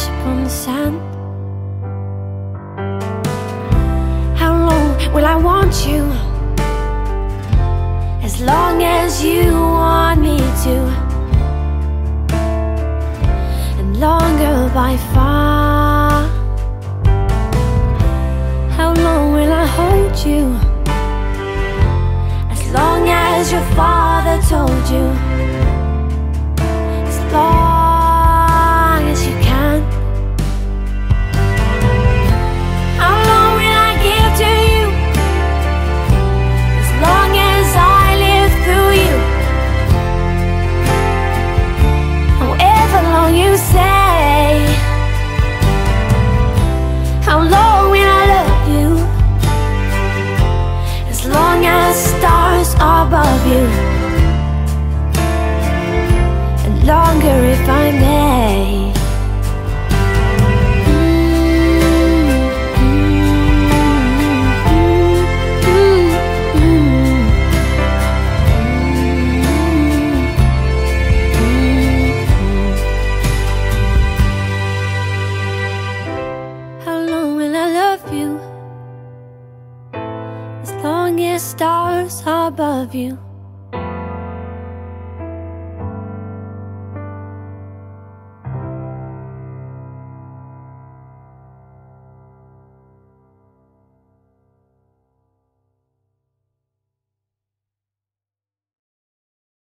Wash upon the sand How long will I want you? As long as you want me to And longer by far How long will I hold you? As long as your father told you you. And longer if I may. How long will I love you? As long as stars are above you